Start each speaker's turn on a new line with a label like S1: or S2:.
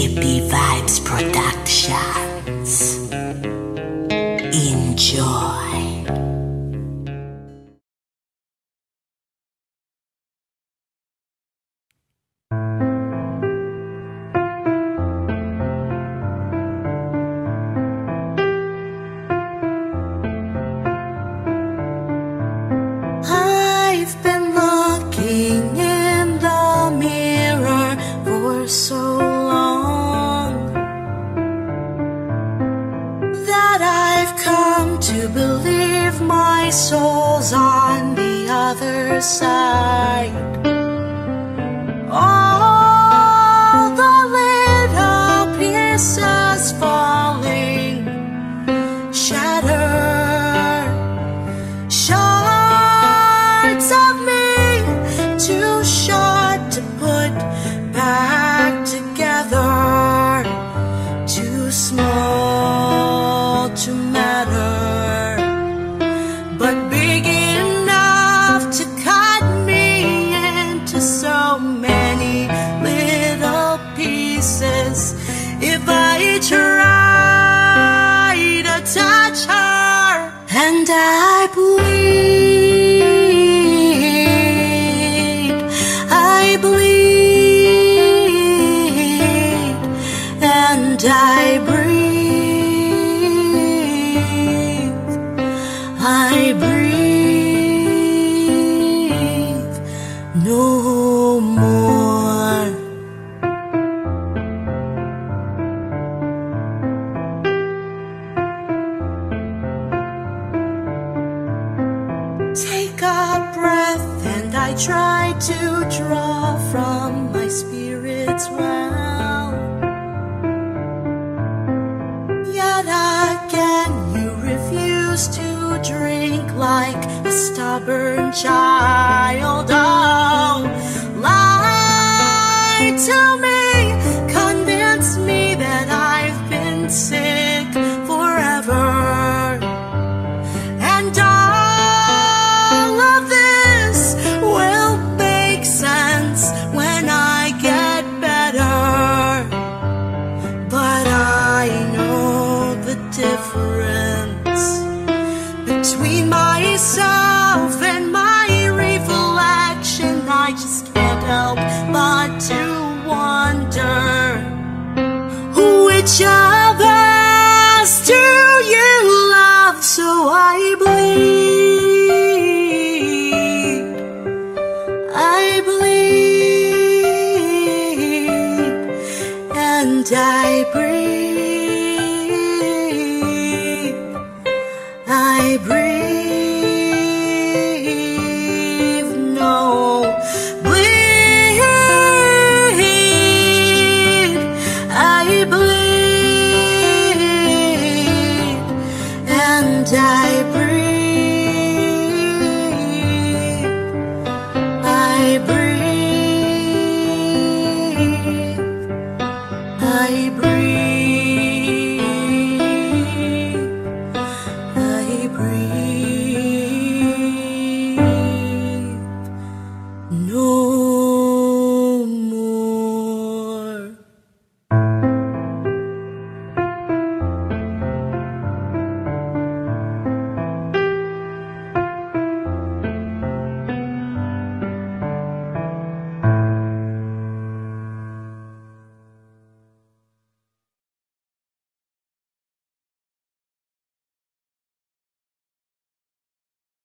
S1: Hippie Vibes Productions. Soul's on the other side. All the little pieces falling, shattered, shards of me, too short to put back many little pieces. If I try to touch her, and I bleed, I bleed, and I breathe. I breathe breath, and I try to draw from my spirit's well. Yet again, you refuse to drink like a stubborn child. Oh, lie to me. difference between myself and my reflection. I just can't help but to wonder which of us do you love? So I bleed. I bleed and I breathe. and I.